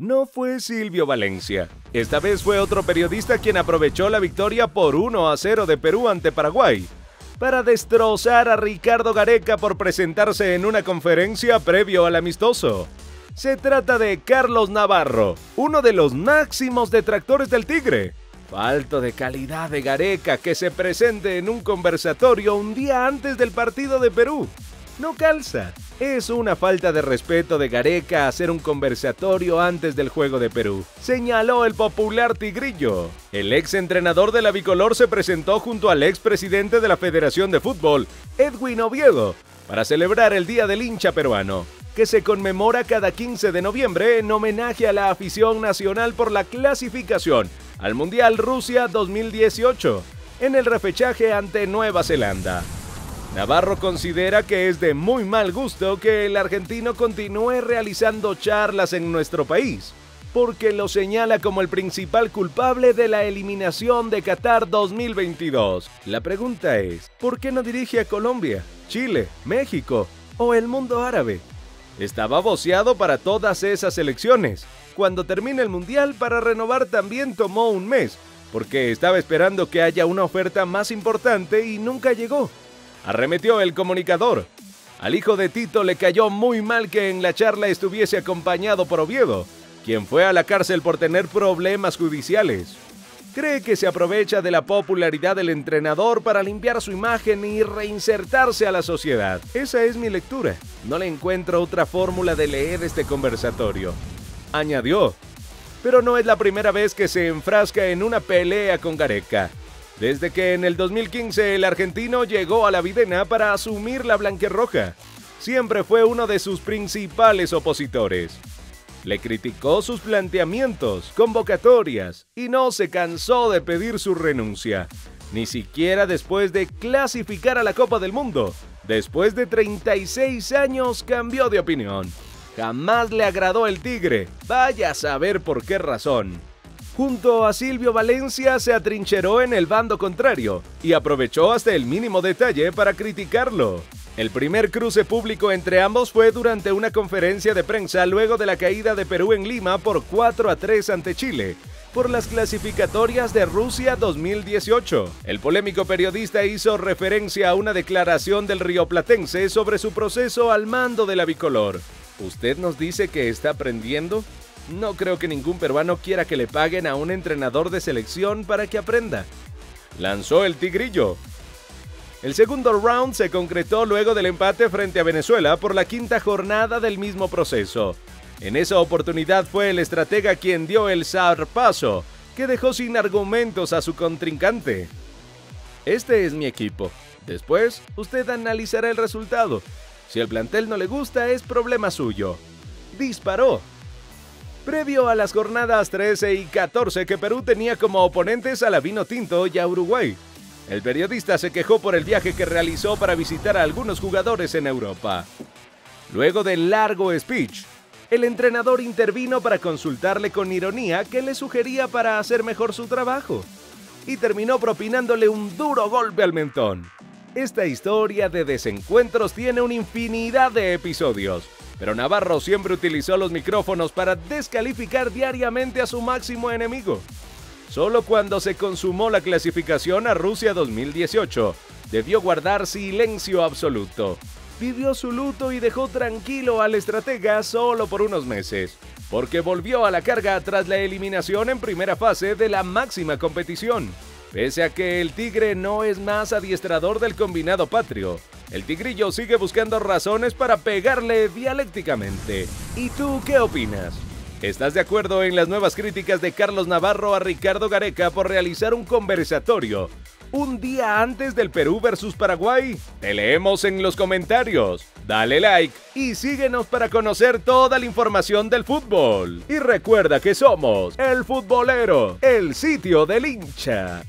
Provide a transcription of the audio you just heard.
No fue Silvio Valencia. Esta vez fue otro periodista quien aprovechó la victoria por 1 a 0 de Perú ante Paraguay para destrozar a Ricardo Gareca por presentarse en una conferencia previo al amistoso. Se trata de Carlos Navarro, uno de los máximos detractores del Tigre. Falto de calidad de Gareca que se presente en un conversatorio un día antes del partido de Perú no calza. Es una falta de respeto de Gareca hacer un conversatorio antes del juego de Perú, señaló el popular Tigrillo. El ex entrenador de la bicolor se presentó junto al ex presidente de la Federación de Fútbol, Edwin Oviedo, para celebrar el Día del hincha peruano, que se conmemora cada 15 de noviembre en homenaje a la afición nacional por la clasificación al Mundial Rusia 2018 en el refechaje ante Nueva Zelanda. Navarro considera que es de muy mal gusto que el argentino continúe realizando charlas en nuestro país, porque lo señala como el principal culpable de la eliminación de Qatar 2022. La pregunta es, ¿por qué no dirige a Colombia, Chile, México o el mundo árabe? Estaba voceado para todas esas elecciones. Cuando termine el Mundial para renovar también tomó un mes, porque estaba esperando que haya una oferta más importante y nunca llegó arremetió el comunicador. Al hijo de Tito le cayó muy mal que en la charla estuviese acompañado por Oviedo, quien fue a la cárcel por tener problemas judiciales. Cree que se aprovecha de la popularidad del entrenador para limpiar su imagen y reinsertarse a la sociedad. Esa es mi lectura. No le encuentro otra fórmula de leer este conversatorio. Añadió. Pero no es la primera vez que se enfrasca en una pelea con Gareca. Desde que en el 2015 el argentino llegó a la Videna para asumir la blanquerroja, siempre fue uno de sus principales opositores. Le criticó sus planteamientos, convocatorias y no se cansó de pedir su renuncia, ni siquiera después de clasificar a la Copa del Mundo. Después de 36 años cambió de opinión. Jamás le agradó el Tigre, vaya a saber por qué razón junto a Silvio Valencia se atrincheró en el bando contrario y aprovechó hasta el mínimo detalle para criticarlo. El primer cruce público entre ambos fue durante una conferencia de prensa luego de la caída de Perú en Lima por 4 a 3 ante Chile, por las clasificatorias de Rusia 2018. El polémico periodista hizo referencia a una declaración del rioplatense sobre su proceso al mando de la bicolor. ¿Usted nos dice que está aprendiendo? No creo que ningún peruano quiera que le paguen a un entrenador de selección para que aprenda. Lanzó el tigrillo. El segundo round se concretó luego del empate frente a Venezuela por la quinta jornada del mismo proceso. En esa oportunidad fue el estratega quien dio el zarpazo, que dejó sin argumentos a su contrincante. Este es mi equipo. Después, usted analizará el resultado. Si el plantel no le gusta, es problema suyo. Disparó previo a las jornadas 13 y 14 que Perú tenía como oponentes a la Vino Tinto y a Uruguay. El periodista se quejó por el viaje que realizó para visitar a algunos jugadores en Europa. Luego del largo speech, el entrenador intervino para consultarle con ironía qué le sugería para hacer mejor su trabajo y terminó propinándole un duro golpe al mentón. Esta historia de desencuentros tiene una infinidad de episodios, pero Navarro siempre utilizó los micrófonos para descalificar diariamente a su máximo enemigo. Solo cuando se consumó la clasificación a Rusia 2018, debió guardar silencio absoluto. Vivió su luto y dejó tranquilo al estratega solo por unos meses, porque volvió a la carga tras la eliminación en primera fase de la máxima competición. Pese a que el Tigre no es más adiestrador del combinado patrio, el Tigrillo sigue buscando razones para pegarle dialécticamente. ¿Y tú qué opinas? ¿Estás de acuerdo en las nuevas críticas de Carlos Navarro a Ricardo Gareca por realizar un conversatorio un día antes del Perú versus Paraguay? Te leemos en los comentarios. Dale like y síguenos para conocer toda la información del fútbol. Y recuerda que somos el futbolero, el sitio del hincha.